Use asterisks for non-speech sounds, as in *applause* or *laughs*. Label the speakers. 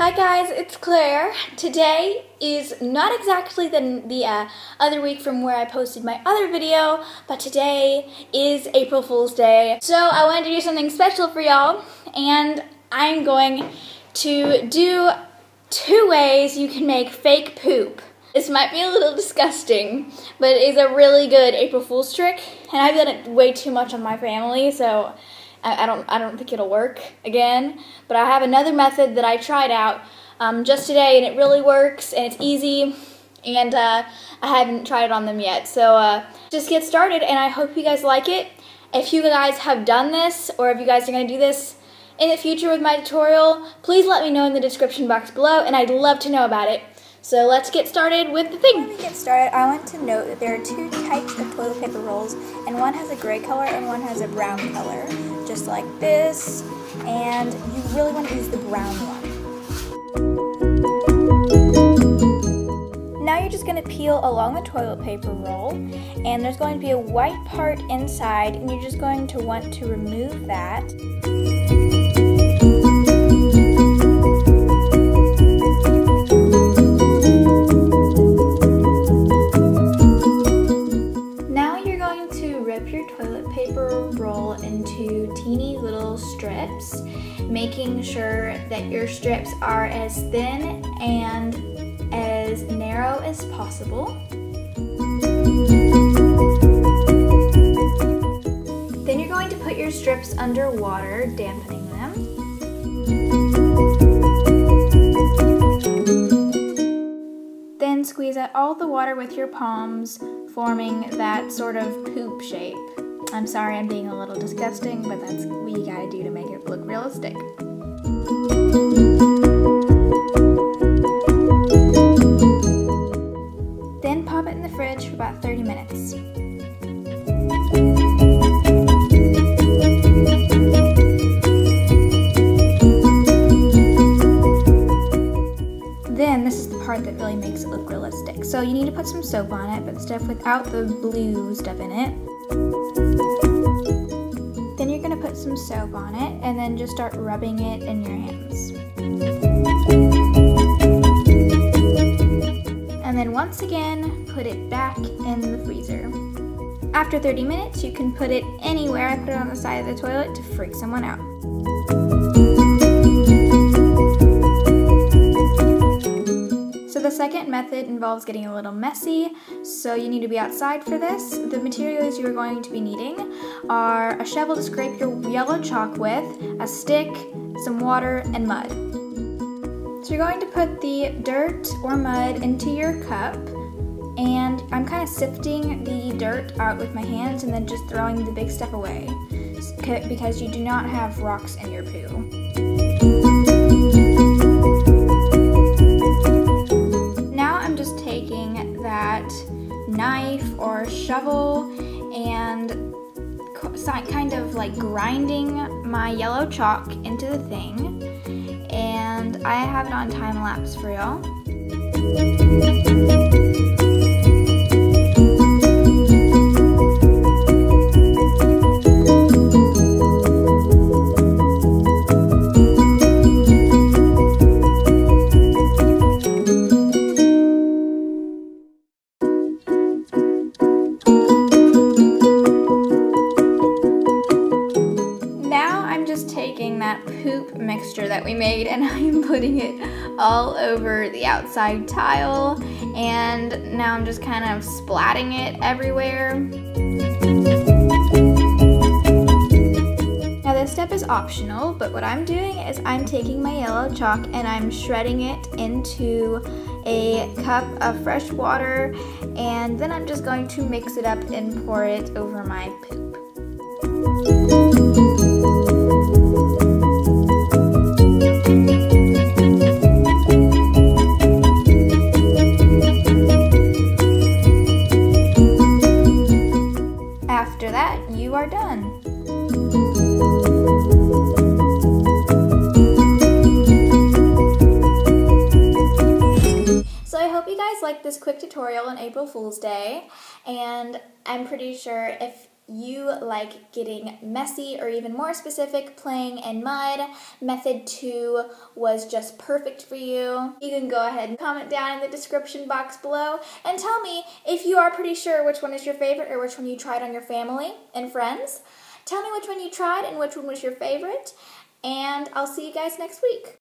Speaker 1: Hi guys, it's Clare. Today is not exactly the, the uh, other week from where I posted my other video, but today is April Fool's Day. So I wanted to do something special for y'all, and I'm going to do two ways you can make fake poop. This might be a little disgusting, but it is a really good April Fool's trick, and I've done it way too much on my family, so I, I don't I don't think it'll work again. But I have another method that I tried out um, just today, and it really works, and it's easy, and uh, I haven't tried it on them yet. So uh, just get started, and I hope you guys like it. If you guys have done this, or if you guys are going to do this in the future with my tutorial, please let me know in the description box below, and I'd love to know about it. So let's get started with the thing.
Speaker 2: Before we get started, I want to note that there are two types of toilet paper rolls, and one has a gray color and one has a brown color, just like this, and you really want to use the brown one. Now you're just going to peel along the toilet paper roll, and there's going to be a white part inside, and you're just going to want to remove that. Into teeny little strips, making sure that your strips are as thin and as narrow as possible. Then you're going to put your strips under water, dampening them. Then squeeze out all the water with your palms, forming that sort of poop shape. I'm sorry I'm being a little disgusting, but that's what you gotta do to make it look realistic. Then pop it in the fridge for about 30 minutes. Part that really makes it look realistic. So you need to put some soap on it, but stuff without the blue stuff in it. Then you're gonna put some soap on it and then just start rubbing it in your hands. And then once again, put it back in the freezer. After 30 minutes, you can put it anywhere. I put it on the side of the toilet to freak someone out. Second method involves getting a little messy, so you need to be outside for this. The materials you're going to be needing are a shovel to scrape your yellow chalk with, a stick, some water, and mud. So you're going to put the dirt or mud into your cup, and I'm kind of sifting the dirt out with my hands and then just throwing the big stuff away because you do not have rocks in your poo. Kind of like grinding my yellow chalk into the thing. And I have it on time lapse for y'all. Poop mixture that we made and *laughs* I'm putting it all over the outside tile and now I'm just kind of splatting it everywhere. Now this step is optional, but what I'm doing is I'm taking my yellow chalk and I'm shredding it into a cup of fresh water and then I'm just going to mix it up and pour it over my poop. This quick tutorial on April Fool's Day, and I'm pretty sure if
Speaker 1: you like getting messy or even more specific, playing in mud, method two was just perfect for you. You can go ahead and comment down in the description box below and tell me if you are pretty sure which one is your favorite or which one you tried on your family and friends. Tell me which one you tried and which one was your favorite, and I'll see you guys next week.